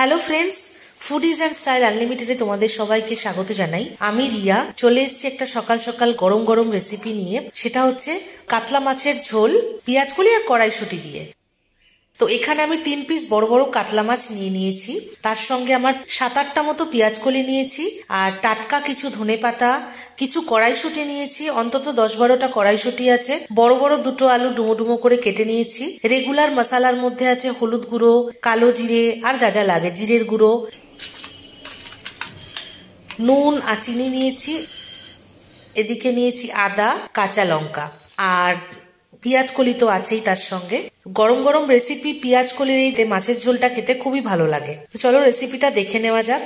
Hello friends foodies and style আনলিমিটেডে তোমাদের সবাইকে স্বাগত জানাই। আমি রিয়া, চলে এসেছি একটা সকাল সকাল গরম গরম রেসিপি নিয়ে। সেটা হচ্ছে কাতলা মাছের ঝোল পেঁয়াজগুলি আর কড়াইশুটি দিয়ে। তো এখানে আমি তিন পিস বড় বড় কাতলা মাছ নিয়ে নিয়েছি। তার সঙ্গে আমার সাত আটটা মতো পেঁয়াজ কলি নিয়েছি আর টাটকা কিছু ধনে পাতা, কিছু কড়াইশুটি নিয়েছি, অন্তত দশ বারোটা কড়াইশুটি আছে। বড় বড় দুটো আলু ডুমো ডুমো করে কেটে নিয়েছি। রেগুলার মশালার মধ্যে আছে হলুদ গুঁড়ো, কালো জিরে আর যা যা লাগে, জিরের গুঁড়ো। নুন আর চিনি নিয়েছি। এদিকে নিয়েছি আদা, কাঁচা লঙ্কা। আর পেঁয়াজ কলি তো আছেই তার সঙ্গে। গরম গরম রেসিপি পেঁয়াজ কলির এই মাছের ঝোলটা খেতে খুবই ভালো লাগে। তো চলো রেসিপিটা দেখে নেওয়া যাক।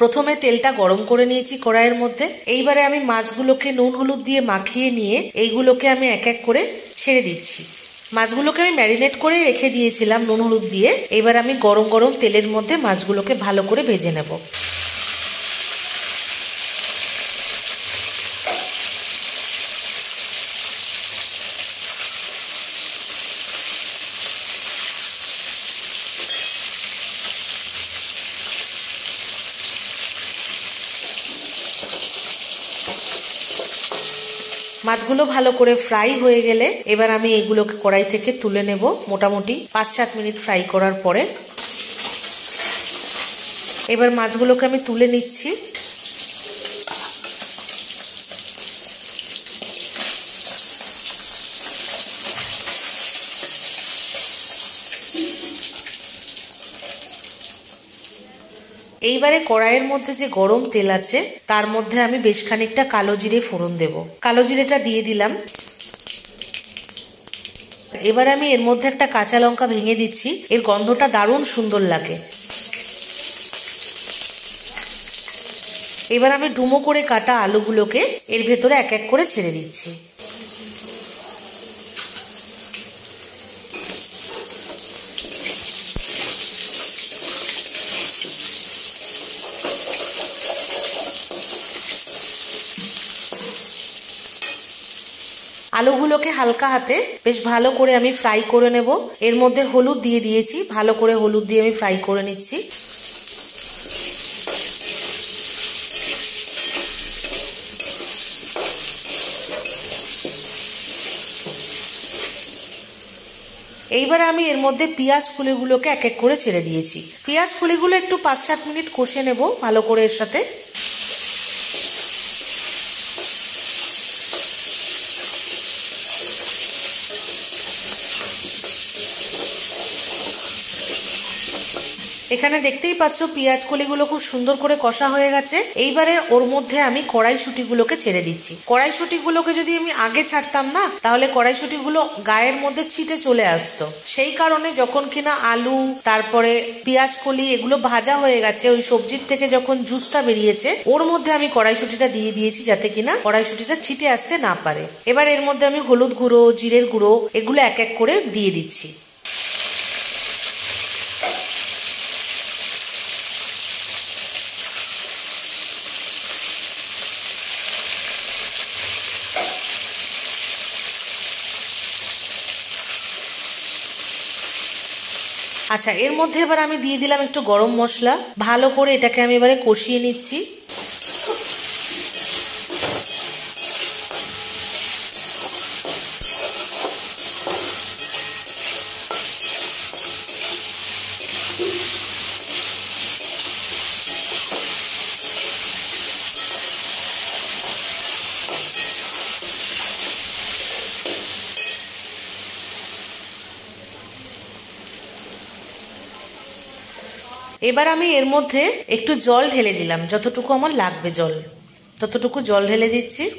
প্রথমে তেলটা গরম করে নিয়েছি কড়াইয়ের মধ্যে। এইবারে আমি মাছগুলোকে নুন হলুদ দিয়ে মাখিয়ে নিয়ে এইগুলোকে আমি এক এক করে ছেড়ে দিচ্ছি। মাছগুলোকে আমি ম্যারিনেট করে রেখে দিয়েছিলাম নুন হলুদ দিয়ে। এবার আমি গরম গরম তেলের মধ্যে মাছগুলোকে ভালো করে ভেজে নেব। মাছগুলো ভালো করে ফ্রাই হয়ে গেলে এবার আমি এগুলোকে কড়াই থেকে তুলে নেব মোটামুটি পাঁচ সাত মিনিট ফ্রাই করার পরে। এবার মাছগুলোকে আমি তুলে নিচ্ছি। এইবারে কড়াইয়ের মধ্যে যে গরম তেল আছে, তার মধ্যে আমি বেশ খানিকটা কালো জিরে ফোড়ন দেব। কালো জিরেটা দিয়ে দিলাম। এবার আমি এর মধ্যে একটা কাঁচা লঙ্কা ভেঙে দিচ্ছি। এর গন্ধটা দারুণ সুন্দর লাগে। এবার আমি ডুমো করে কাটা আলুগুলোকে এর ভেতরে এক এক করে ছেড়ে দিচ্ছি। আলুগুলোকে হালকা হাতে বেশ ভালো করে আমি ফ্রাই করে নেব। এর মধ্যে হলুদ দিয়ে দিয়েছি, ভালো করে হলুদ দিয়ে আমি ফ্রাই করে নিচ্ছি। এইবার আমি এর মধ্যে পেঁয়াজ কুলিগুলোকে এক এক করে ছেড়ে দিয়েছি। পেঁয়াজ কুলিগুলো একটু পাঁচ সাত মিনিট কষে নেব ভালো করে এর সাথে। এখানে দেখতেই পাচ্ছ পেঁয়াজ কলিগুলো খুব সুন্দর করে কষা হয়ে গেছে। এইবারে ওর মধ্যে আমি কড়াইশুটিগুলোকে ছেড়ে দিচ্ছি। কড়াইশুটিগুলোকে যদি আমি আগে ছাড়তাম না, তাহলে কড়াইশুটিগুলো গায়ের মধ্যে ছিটে চলে আসতো। সেই কারণে যখন কিনা আলু, তারপরে পেঁয়াজ কলি এগুলো ভাজা হয়ে গেছে, ওই সবজির থেকে যখন জুসটা বেরিয়েছে, ওর মধ্যে আমি কড়াইশুটিটা দিয়ে দিয়েছি যাতে কিনা কড়াইশুটিটা ছিটে আসতে না পারে। এবার এর মধ্যে আমি হলুদ গুঁড়ো, জিরের গুঁড়ো এগুলো এক এক করে দিয়ে দিচ্ছি। আচ্ছা এর মধ্যে এবার আমি দিয়ে দিলাম একটু গরম মশলা। ভালো করে এটাকে আমি এবারে কষিয়ে নিচ্ছি। এবার আমি এর মধ্যে একটু জল ঢেলে দিলাম, যতটুকু আমার লাগবে জল। ততটুকু জল ঢেলে দিচ্ছি।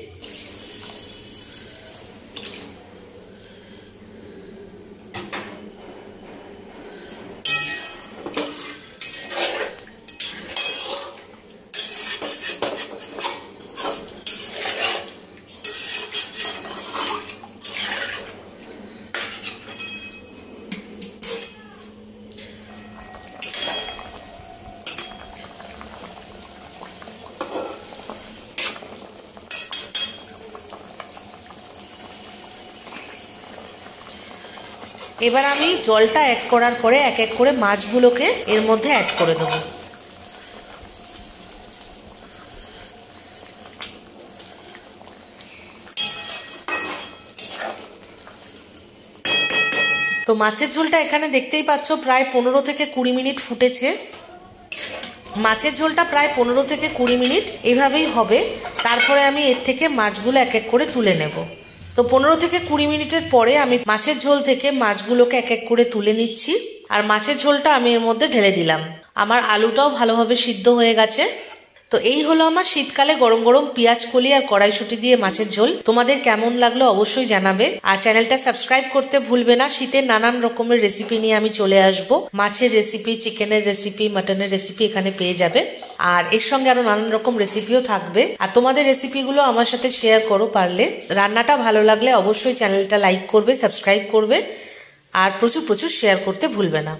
এবার আমি জলটা অ্যাড করার পরে এক এক করে মাছগুলোকে এর মধ্যে অ্যাড করে দেবো। তো মাছের ঝোলটা এখানে দেখতেই পাচ্ছ, প্রায় পনেরো থেকে কুড়ি মিনিট ফুটেছে। মাছের ঝোলটা প্রায় পনেরো থেকে কুড়ি মিনিট এভাবেই হবে। তারপরে আমি এর থেকে মাছগুলো এক এক করে তুলে নেব। তো পনেরো থেকে কুড়ি মিনিটের পরে আমি মাছের ঝোল থেকে মাছগুলোকে এক এক করে তুলে নিচ্ছি। আর মাছের ঝোলটা আমি এর মধ্যে ঢেলে দিলাম। আমার আলুটাও ভালোভাবে সিদ্ধ হয়ে গেছে। তো এই হলো আমার শীতকালে গরম গরম পেঁয়াজ কলি আর কড়াইশুটি দিয়ে মাছের ঝোল। তোমাদের কেমন লাগল অবশ্যই জানাবে। আর চ্যানেলটা সাবস্ক্রাইব করতে ভুলবে না। শীতের নানান রকমের রেসিপি নিয়ে আমি চলে আসব। মাছের রেসিপি চিকেনের রেসিপি মাটনের রেসিপি এখানে পেয়ে যাবে। আর এর সঙ্গে আরও নানান রকম রেসিপিও থাকবে। আর তোমাদের রেসিপিগুলো আমার সাথে শেয়ার করো পারলে। রান্নাটা ভালো লাগলে অবশ্যই চ্যানেলটা লাইক করবে সাবস্ক্রাইব করবে। আর প্রচুর প্রচুর শেয়ার করতে ভুলবে না।